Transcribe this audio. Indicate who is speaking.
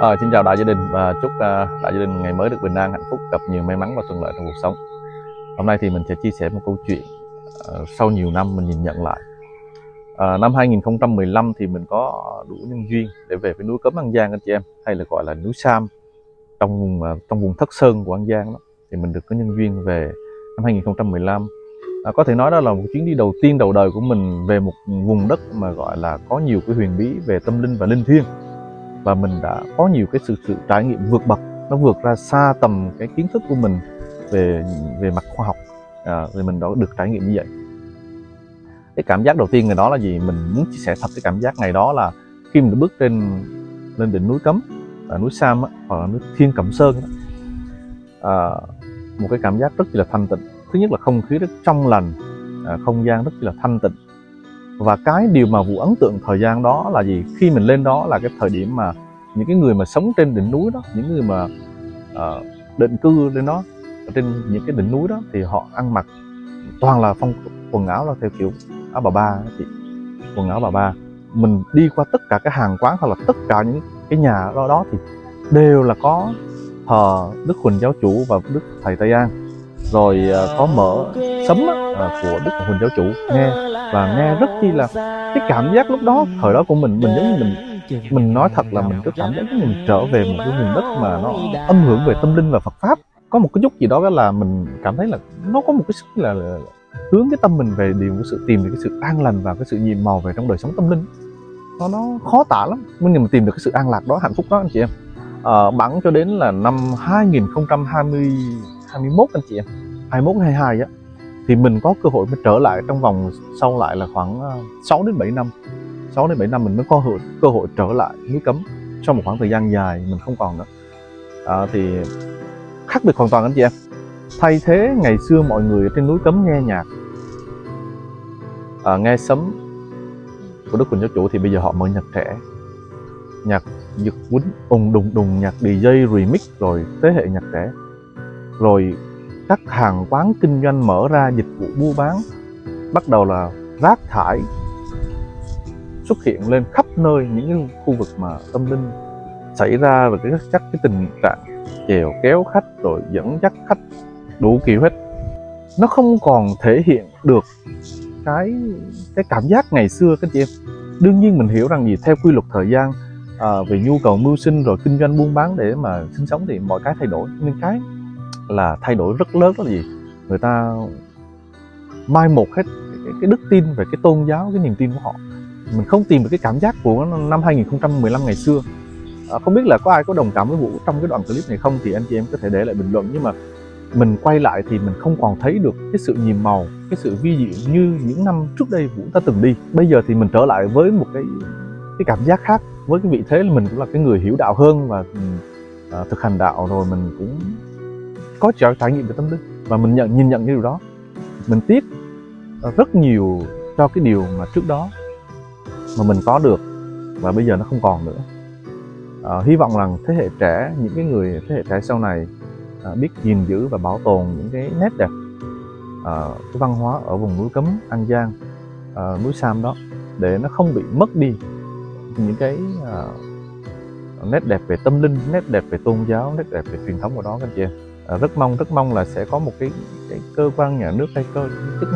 Speaker 1: À, xin chào đại gia đình và chúc à, đại gia đình ngày mới được bình an, hạnh phúc, gặp nhiều may mắn và thuận lợi trong cuộc sống. Hôm nay thì mình sẽ chia sẻ một câu chuyện ờ, sau nhiều năm mình nhìn nhận lại. Ờ, năm 2015 thì mình có đủ nhân duyên để về với núi Cấm An Giang anh chị em, hay là gọi là núi Sam trong vùng à, trong vùng Thất Sơn của An Giang đó. Thì mình được có nhân duyên về năm 2015. À, có thể nói đó là một chuyến đi đầu tiên đầu đời của mình về một vùng đất mà gọi là có nhiều cái huyền bí về tâm linh và linh thiêng và mình đã có nhiều cái sự sự trải nghiệm vượt bậc. Nó vượt ra xa tầm cái kiến thức của mình về về mặt khoa học. À, thì mình đã được trải nghiệm như vậy. Cái cảm giác đầu tiên ngày đó là gì? Mình muốn chia sẻ thật cái cảm giác ngày đó là khi mình bước trên lên đỉnh núi cấm ở núi sam á, hoặc là núi thiên cẩm sơn á, à, một cái cảm giác rất là thanh tịnh. Thứ nhất là không khí rất trong lành à, không gian rất là thanh tịnh và cái điều mà vụ ấn tượng thời gian đó là gì? Khi mình lên đó là cái thời điểm mà những cái người mà sống trên đỉnh núi đó những người mà uh, định cư lên đó trên những cái đỉnh núi đó thì họ ăn mặc toàn là phong quần áo là theo kiểu áo bà ba chị quần áo bà ba. Mình đi qua tất cả cái hàng quán hoặc là tất cả những cái nhà đó đó thì đều là có thờ đức huỳnh giáo chủ và đức thầy tây an rồi à, có mở sấm à, của đức huỳnh giáo chủ nghe. Và nghe rất chi là cái cảm giác lúc đó thời đó của mình mình giống như mình mình nói thật là mình cứ cảm giác mình trở về một cái vùng đất mà nó âm hưởng về tâm linh và Phật pháp. Có một cái chút gì đó là mình cảm thấy là nó có một cái sức là, là hướng cái tâm mình về điều cái sự tìm được cái sự an lành và cái sự nhìn màu về trong đời sống tâm linh. Nó nó khó tả lắm nhưng mà tìm được cái sự an lạc đó hạnh phúc đó anh chị em. Ờ, à, bắn cho đến là năm 2020 21 anh chị em. 21 22 á. Thì mình có cơ hội mới trở lại trong vòng sau lại là khoảng ờ, 6 đến 7 năm. 6 đến 7 năm mình mới có hội, cơ hội trở lại núi cấm sau một khoảng thời gian dài mình không còn nữa. À, thì khác biệt hoàn toàn anh chị em. Thay thế ngày xưa mọi người trên núi cấm nghe nhạc. À, nghe sấm của đức quỳnh giáo chủ thì bây giờ họ mở nhạc trẻ. Nhạc giật quýnh ùng đùng đùng nhạc DJ remix rồi thế hệ nhạc trẻ rồi các hàng quán kinh doanh mở ra dịch vụ mua bán bắt đầu là rác thải xuất hiện lên khắp nơi những cái khu vực mà tâm linh xảy ra và cái chắc cái tình trạng chèo kéo khách rồi dẫn dắt khách đủ kiểu hết. Nó không còn thể hiện được cái cái cảm giác ngày xưa các chị em. Đương nhiên mình hiểu rằng gì theo quy luật thời gian à, về nhu cầu mưu sinh rồi kinh doanh buôn bán để mà sinh sống thì mọi cái thay đổi. Nên cái là thay đổi rất lớn đó là gì? Người ta mai một hết cái, cái đức tin về cái tôn giáo cái niềm tin của họ. Mình không tìm được cái cảm giác của năm 2015 ngày xưa. À, không biết là có ai có đồng cảm với vũ trong cái đoạn clip này không? Thì anh chị em có thể để lại bình luận. Nhưng mà mình quay lại thì mình không còn thấy được cái sự nhìn màu cái sự vi diệu như những năm trước đây vũ ta từng đi. Bây giờ thì mình trở lại với một cái cái cảm giác khác. Với cái vị thế là mình cũng là cái người hiểu đạo hơn và ừ, à, thực hành đạo rồi mình cũng có trải trải nghiệm về tâm linh và mình nhận nhìn nhận cái điều đó. Mình tiếc ờ, rất nhiều cho cái điều mà trước đó mà mình có được và bây giờ nó không còn nữa. À, hy vọng rằng thế hệ trẻ những cái người thế hệ trẻ sau này à, biết gìn giữ và bảo tồn những cái nét đẹp à, cái văn hóa ở vùng núi cấm an giang à, núi sam đó để nó không bị mất đi những cái à, nét đẹp về tâm linh nét đẹp về tôn giáo nét đẹp về truyền thống của đó các anh chị em. Ờ, rất mong rất mong là sẽ có một cái cái cơ quan nhà nước hay cơ chức